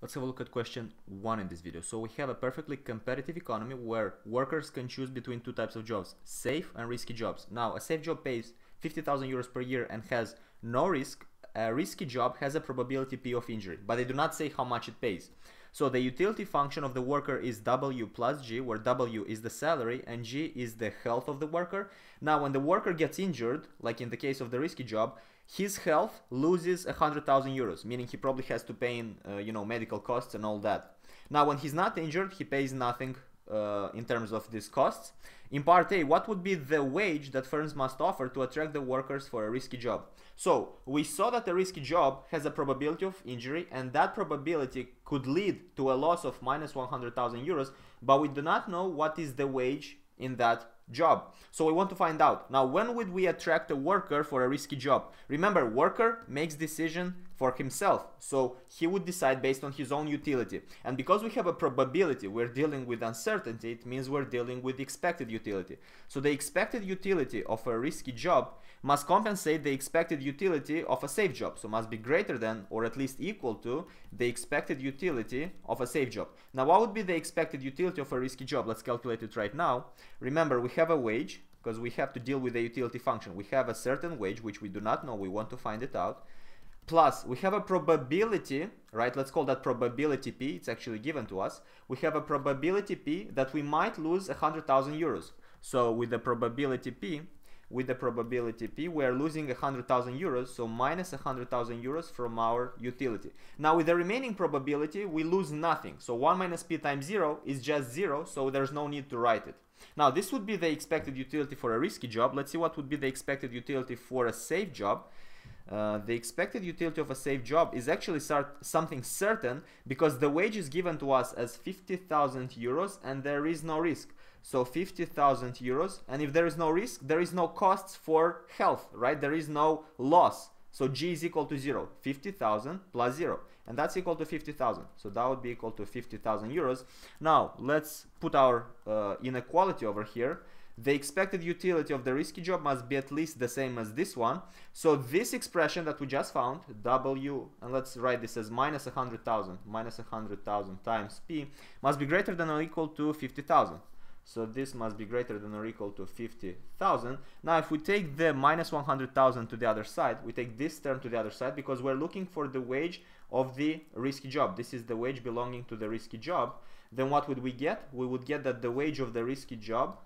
Let's have a look at question one in this video. So we have a perfectly competitive economy where workers can choose between two types of jobs, safe and risky jobs. Now, a safe job pays 50,000 euros per year and has no risk. A risky job has a probability P of injury, but they do not say how much it pays. So the utility function of the worker is W plus G, where W is the salary and G is the health of the worker. Now, when the worker gets injured, like in the case of the risky job, his health loses 100,000 euros, meaning he probably has to pay in, uh, you know, medical costs and all that. Now, when he's not injured, he pays nothing uh, in terms of these costs. In part A, what would be the wage that firms must offer to attract the workers for a risky job? So we saw that a risky job has a probability of injury and that probability could lead to a loss of minus 100,000 euros, but we do not know what is the wage in that job. So we want to find out. Now, when would we attract a worker for a risky job? Remember, worker makes decision for himself. So he would decide based on his own utility. And because we have a probability, we're dealing with uncertainty, it means we're dealing with expected utility. So the expected utility of a risky job must compensate the expected utility of a safe job. So must be greater than or at least equal to the expected utility of a safe job. Now what would be the expected utility of a risky job? Let's calculate it right now. Remember we have a wage because we have to deal with the utility function. We have a certain wage which we do not know, we want to find it out. Plus we have a probability, right? Let's call that probability P, it's actually given to us. We have a probability P that we might lose 100,000 euros. So with the probability P, with the probability P, we are losing 100,000 euros, so minus 100,000 euros from our utility. Now with the remaining probability, we lose nothing. So 1 minus P times 0 is just 0, so there's no need to write it. Now this would be the expected utility for a risky job. Let's see what would be the expected utility for a safe job. Uh, the expected utility of a safe job is actually something certain because the wage is given to us as 50,000 euros and there is no risk. So 50,000 euros. And if there is no risk, there is no costs for health, right? There is no loss. So G is equal to zero, 50,000 plus zero. And that's equal to 50,000. So that would be equal to 50,000 euros. Now let's put our uh, inequality over here. The expected utility of the risky job must be at least the same as this one. So this expression that we just found, W, and let's write this as minus 100,000, minus 100,000 times P, must be greater than or equal to 50,000. So this must be greater than or equal to 50,000. Now if we take the minus 100,000 to the other side, we take this term to the other side because we're looking for the wage of the risky job. This is the wage belonging to the risky job. Then what would we get? We would get that the wage of the risky job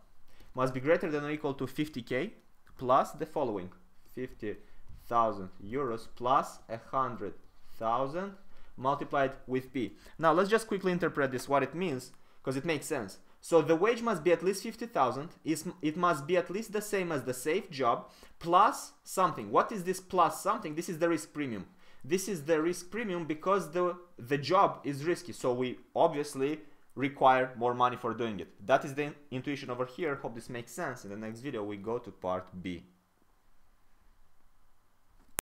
must be greater than or equal to 50k plus the following 50,000 euros plus 100,000 multiplied with P. Now let's just quickly interpret this, what it means, because it makes sense. So the wage must be at least 50,000. It must be at least the same as the safe job plus something. What is this plus something? This is the risk premium. This is the risk premium because the, the job is risky. So we obviously require more money for doing it. That is the intuition over here. Hope this makes sense. In the next video, we go to part B.